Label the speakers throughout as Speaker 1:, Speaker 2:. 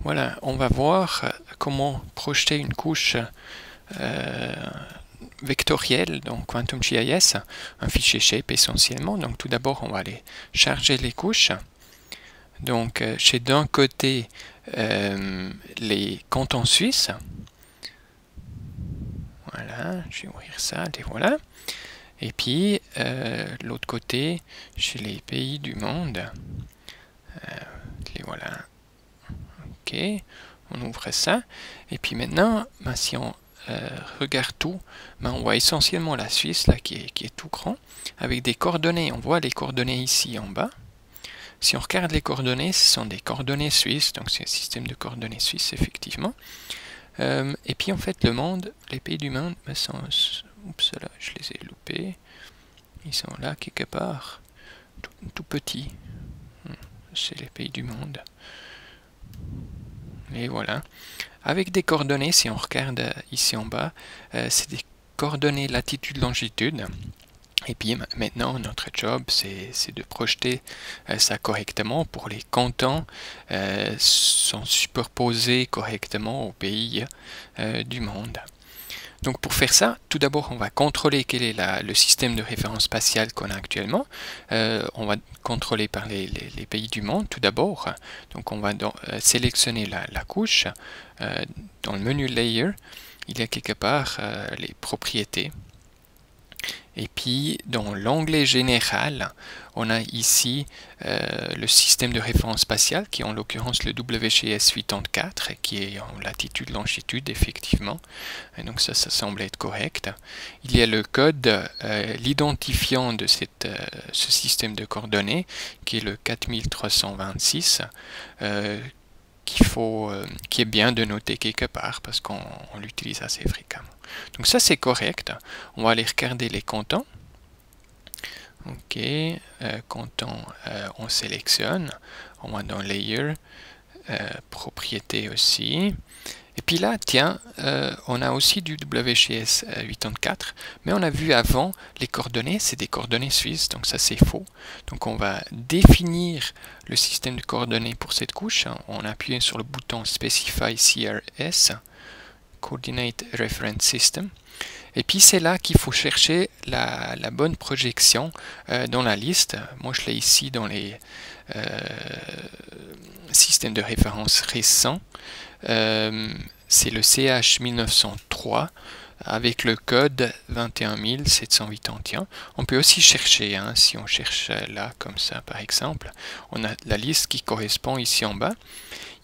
Speaker 1: Voilà, on va voir euh, comment projeter une couche euh, vectorielle, donc Quantum GIS, un fichier shape essentiellement. Donc tout d'abord, on va aller charger les couches. Donc euh, j'ai d'un côté les cantons suisses. Voilà, je vais ouvrir ça, et voilà. Et puis, l'autre côté, chez les pays du monde. les voilà OK, on ouvre ça. Et puis maintenant, ben, si on euh, regarde tout, ben, on voit essentiellement la Suisse là, qui, est, tout grand, avec des coordonnées. On voit les coordonnées ici en bas. Si on regarde les coordonnées, ce sont des coordonnées suisses, donc c'est un système de coordonnées suisses, effectivement. Euh, et puis en fait, le monde, les pays du monde, ben, sont... Oups, là, je les ai loupés. Ils sont là, quelque part, tout, petits. Hmm, c'est les pays du monde. Et voilà. Avec des coordonnées, si on regarde euh, ici en bas, euh, c'est des coordonnées latitude-longitude. Et puis maintenant, notre job, c'est de projeter euh, ça correctement pour les cantons sont superposés correctement aux pays du monde. Donc pour faire ça, tout d'abord on va contrôler quel est le système de référence spatiale qu'on a actuellement. Euh, on va contrôler par les, pays du monde tout d'abord. Donc on va euh, sélectionner la, couche. Euh, dans le menu Layer, il y a quelque part les propriétés. Et puis, dans l'onglet général, on a ici euh, le système de référence spatiale, qui est en l'occurrence le WGS 84, qui est en latitude-longitude, effectivement. Et donc ça, ça semble être correct. Il y a le code, euh, l'identifiant de cette, euh, ce système de coordonnées, qui est le 4326, qu'il faut, qui est bien de noter quelque part, parce qu'on l'utilise assez fréquemment. Donc ça c'est correct. On va aller regarder les comptants. Ok, euh, euh, on sélectionne. On va dans Layer, euh, Propriété aussi. Et puis là, tiens, euh, on a aussi du WGS 84, mais on a vu avant les coordonnées, c'est des coordonnées suisses, donc ça c'est faux. Donc on va définir le système de coordonnées pour cette couche en appuyant sur le bouton Specify CRS. Coordinate Reference System. Et puis c'est là qu'il faut chercher la, bonne projection euh, dans la liste. Moi je l'ai ici dans les euh, systèmes de référence récents. Euh, c'est le CH 1903 avec le code 21781. On peut aussi chercher, hein, si on cherche là comme ça par exemple, on a la liste qui correspond ici en bas.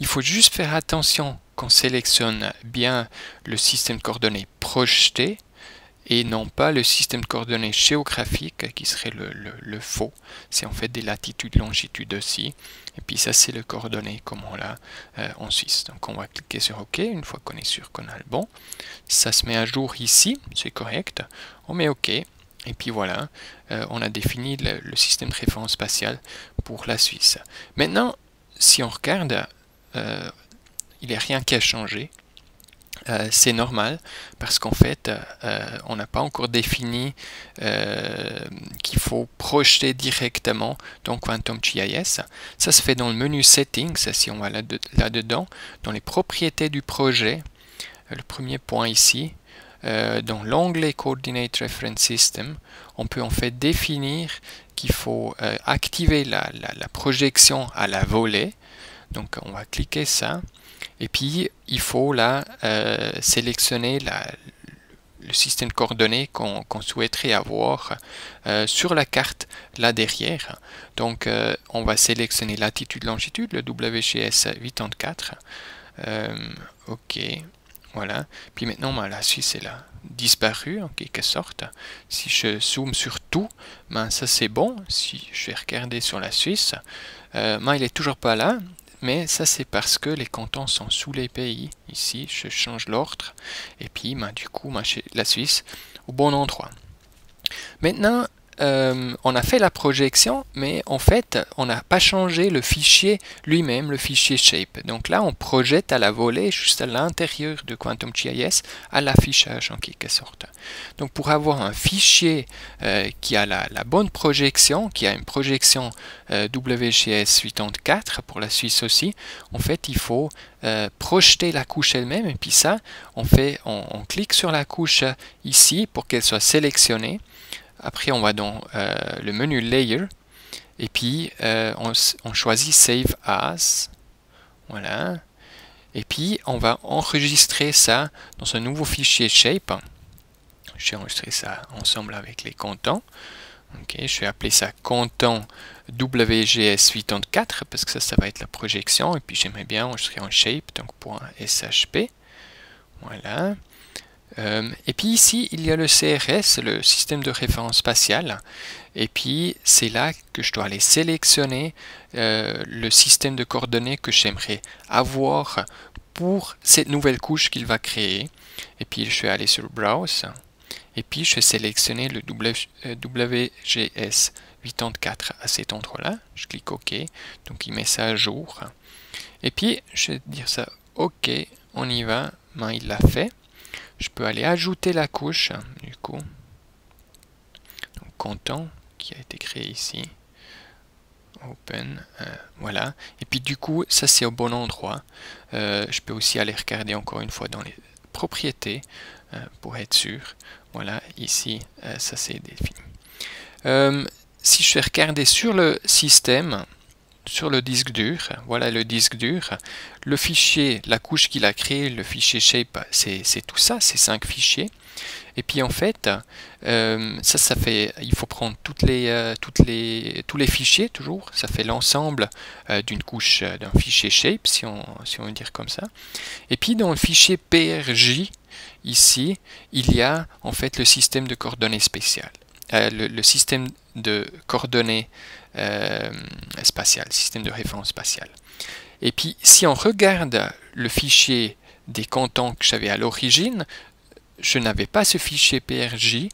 Speaker 1: Il faut juste faire attention qu'on sélectionne bien le système de coordonnées projeté et non pas le système de coordonnées géographique qui serait le, faux. C'est en fait des latitudes, longitudes aussi. Et puis ça c'est le coordonnées comme on l'a euh, en Suisse. Donc on va cliquer sur OK une fois qu'on est sûr qu'on a le bon. Ça se met à jour ici, c'est correct. On met OK. Et puis voilà, euh, on a défini le, le, système de référence spatiale pour la Suisse. Maintenant, si on regarde, euh, il n'y a rien qui a changé. Euh, c'est normal parce qu'en fait, euh, on n'a pas encore défini euh, qu'il faut projeter directement dans Quantum GIS. Ça se fait dans le menu Settings, si on va là-dedans, dans les propriétés du projet, le premier point ici, dans l'onglet Coordinate Reference System, on peut en fait définir qu'il faut activer la, projection à la volée. Donc on va cliquer ça. Et puis, il faut là euh, sélectionner le système de coordonnées qu'on souhaiterait avoir euh, sur la carte là derrière. Donc, euh, on va sélectionner latitude, longitude, le WGS 84. ok, voilà. Puis maintenant, ben, la Suisse est là disparu en quelque sorte. Si je zoome sur tout, ben, ça c'est bon. Si je vais regarder sur la Suisse, ben, il est toujours pas là mais ça c'est parce que les cantons sont sous les pays. Ici, je change l'ordre, et puis ben, du coup, la Suisse au bon endroit. Maintenant, euh, on a fait la projection, mais en fait, on n'a pas changé le fichier lui-même, le fichier shape. Donc là, on projette à la volée, juste à l'intérieur de QuantumGIS, à l'affichage en quelque sorte. Donc pour avoir un fichier euh, qui a la, bonne projection, qui a une projection euh, WGS 84 pour la Suisse aussi, en fait, il faut projeter la couche elle-même. Et puis ça, on, fait, on clique sur la couche ici pour qu'elle soit sélectionnée. Après, on va dans euh, le menu Layer et puis euh, on, choisit Save As. Voilà. Et puis, on va enregistrer ça dans un nouveau fichier Shape. Je vais enregistrer ça ensemble avec les comptants. Ok, je vais appeler ça comptant WGS84 parce que ça, ça va être la projection. Et puis, j'aimerais bien enregistrer en Shape, donc .shp. Voilà. Euh, et puis ici, il y a le CRS, le système de référence spatiale. Et puis, c'est là que je dois aller sélectionner euh, le système de coordonnées que j'aimerais avoir pour cette nouvelle couche qu'il va créer. Et puis, je vais aller sur Browse. Et puis, je vais sélectionner le WGS 84 à cet endroit-là. Je clique OK. Donc, il met ça à jour. Et puis, je vais dire ça OK. On y va. Ben, il l'a fait je peux aller ajouter la couche, du coup. Donc, content qui a été créé ici. Open, euh, voilà. Et puis du coup, ça c'est au bon endroit. Euh, je peux aussi aller regarder encore une fois dans les propriétés euh, pour être sûr. Voilà, ici, ça c'est défini. si je vais regarder sur le système, sur le disque dur. Voilà le disque dur. Le fichier, la couche qu'il a créé, le fichier shape, c'est tout ça, ces cinq fichiers. Et puis en fait, euh, ça, ça fait, il faut prendre euh, tous les fichiers toujours. Ça fait l'ensemble euh, d'une couche, d'un fichier shape, si on, veut dire comme ça. Et puis dans le fichier PRJ, ici, il y a en fait le système de coordonnées spéciales. De coordonnées euh, spatial, système de référence spatiale. Et puis, si on regarde le fichier des comptants que j'avais à l'origine, je n'avais pas ce fichier PRJ.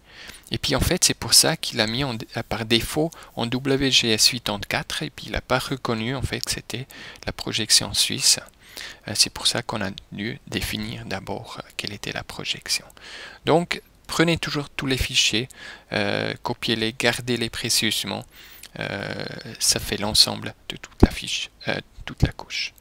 Speaker 1: Et puis, en fait, c'est pour ça qu'il a mis par défaut en WGS84 et puis il n'a pas reconnu en fait que c'était la projection suisse. Euh, c'est pour ça qu'on a dû définir d'abord quelle était la projection. Donc, prenez toujours tous les fichiers, euh, copiez-les, gardez-les précieusement. Euh, ça fait l'ensemble de toute la euh, toute la couche.